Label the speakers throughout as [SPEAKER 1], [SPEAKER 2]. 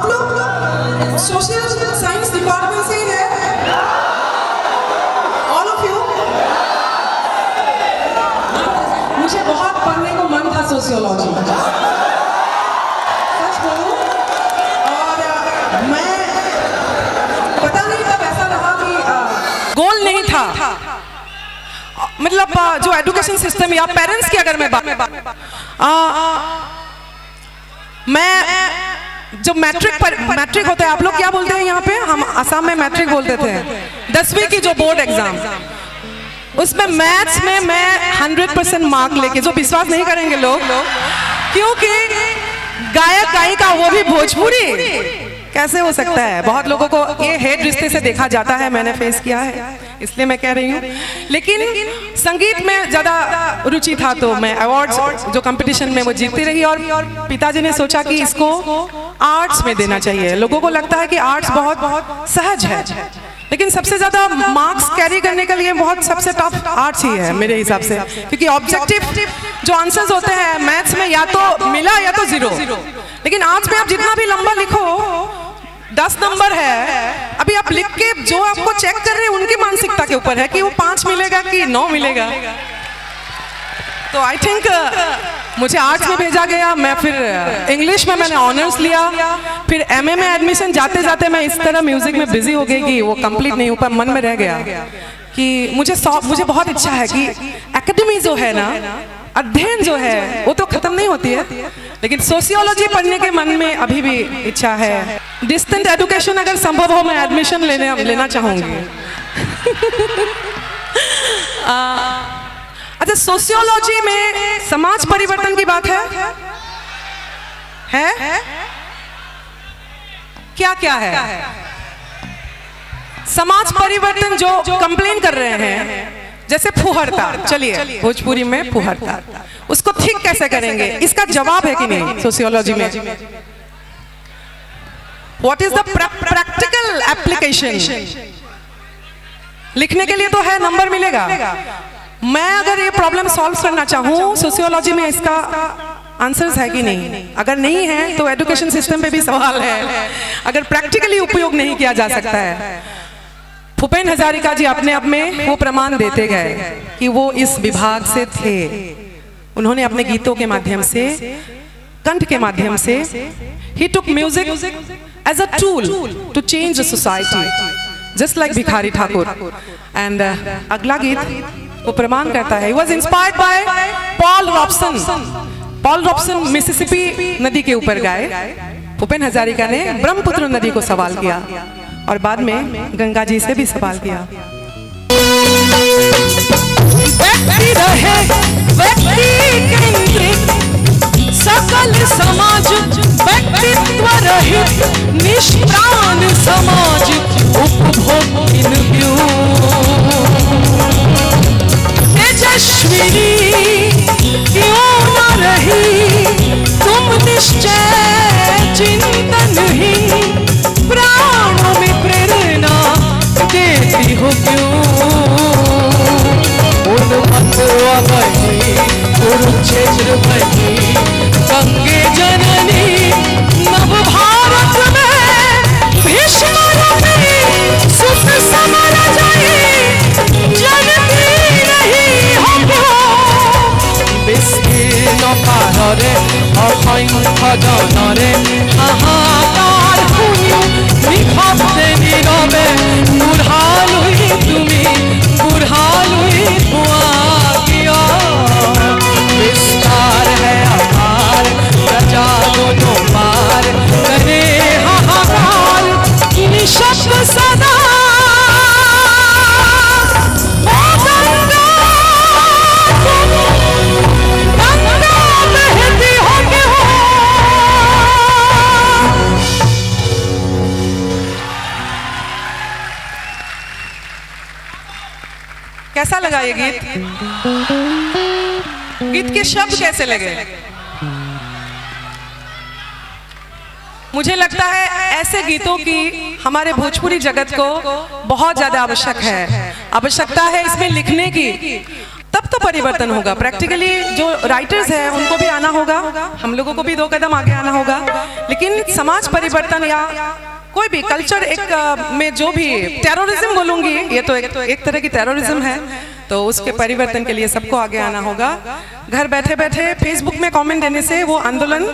[SPEAKER 1] आप लोग social science department से ही है। ऑल ऑफ़ यू मुझे बहुत पढ़ने को मन था सोशियोलॉजी सच बोलूँ और मैं पता नहीं कब ऐसा रहा कि
[SPEAKER 2] गोल नहीं था। मतलब जो एजुकेशन सिस्टम या पेरेंट्स की अगर मैं बात मैं जो मैट्रिक पर मैट्रिक होता है। आप लोग क्या बोलते हैं यहाँ पे? हम असम में मैट्रिक बोलते थे। दसवीं की जो बोर्ड एग्ज़ाम उसमें मैथ्स में मैं हंड्रेड परसेंट मार्क लेके जो विश्वास नहीं करेंगे लोग, क्योंकि गायक, गायिका, वो भी भोजपुरी। कैसे हो सकता है? बहुत लोगों को ये हेड रिश्ते से देखा जाता है, मैंने फेस किया है। इसलिए मैं कह रही हूँ। लेकिन संगीत में ज़्यादा रुचि था तो मैं अवार्ड्स जो कंपटीशन में वो जीतती रही और पिताजी ने सोचा कि इसको आर्ट्स में देना चाहिए। लोगों को लगता है कि आर्ट्स बहुत बहुत सहज है। लेकिन सबसे ज़्यादा मार्क्स कैरी करने के लिए बहुत सबसे टफ आर्ट्स ही है मेरे हिसाब से। क्योंकि ऑब्जेक्टिव जो आंसर्स होते हैं मैथ्स में या तो मिला या तो ज़ीरो लेकिन आर्ट्स में आप जितना भी लंबा लिखो दस नंबर है। अभी आप लिख के जो आपको चेक कर रहे हैं, उनकी मानसिकता के ऊपर है कि वो पाँच मिलेगा कि नौ मिलेगा। तो आई थिंक मुझे आर्ट्स में भेजा गया, मैं फिर इंग्लिश में मैंने ऑनर्स लिया। फिर एमए में एडमिशन जाते जाते मैं इस तरह म्यूज़िक में बिज़ी हो गई कि वो कंप्लीट नहीं हो पाया, मन में रह गया। कि मुझे मुझे बहुत इच्छा है कि एकेडमी जो है ना, अध्ययन जो है, वो तो खत्म नहीं होती है। लेकिन सोशियोलॉजी पढ़ने के मन में अभी भी इच्छा है। डिस्टेंट एजुकेशन अगर संभव हो, मैं एडमिशन लेने लेना चाहूँगी। अच्छा सोशियोलॉजी में समाज परिवर्तन की बात है? है? क्या क्या है? समाज परिवर्तन जो कंप्लेन कर रहे हैं, जैसे फुहरता। चलिए, भोजपुरी में फुहरता। उसको ठीक कैसे करेंगे? इसका जवाब है कि नहीं सोशियोलॉजी में? What is the practical application लिखने के लिए तो है नंबर मिलेगा। मैं अगर ये प्रॉब्लम सॉल्व करना चाहूँ सोशियोलॉजी में इसका आंसर्स है कि नहीं? अगर नहीं है तो एजुकेशन सिस्टम पे भी सवाल है। अगर प्रैक्टिकली उपयोग नहीं किया जा सकता है। भूपेन हजारिका जी अपने आप में वो प्रमाण देते गए कि वो इस विभाग से थे। उन्होंने अपने गीतों के माध्यम से कंठ के माध्यम से। He took music as a tool to change society just like Bhikhari Thakur and अगला गीत वो प्रमाण करता है was inspired by Paul Robeson Paul Robeson Mississippi नदी के ऊपर गए। भूपेन हजारिका ने ब्रह्मपुत्र नदी को सवाल किया और बाद में गंगा जी से भी सवाल किया।
[SPEAKER 3] পাহাড়ে অসংখ্য জনরে। হাহাকার শুনি নিশব্দে নীরবে বুঢ়ালুই তুমি।
[SPEAKER 2] कैसा लगा ये गीत? गीत के शब्द कैसे लगे? मुझे लगता है ऐसे गीतों की हमारे भोजपुरी जगत को बहुत ज़्यादा आवश्यक है। आवश्यकता है इसमें लिखने की। तब तो परिवर्तन होगा। प्रैक्टिकली जो राइटर्स हैं, उनको भी आना होगा। हम लोगों को भी दो कदम आगे आना होगा। लेकिन समाज परिवर्तन या कोई भी कल्चर एक में जो भी टेररिज्म बोलूँगी ये तो एक, एक तरह की टेररिज्म है। तो उसके परिवर्तन के लिए सबको आगे आना होगा। घर बैठे बैठे फेसबुक में कमेंट देने से वो आंदोलन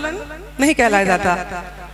[SPEAKER 2] नहीं कहलाया जाता।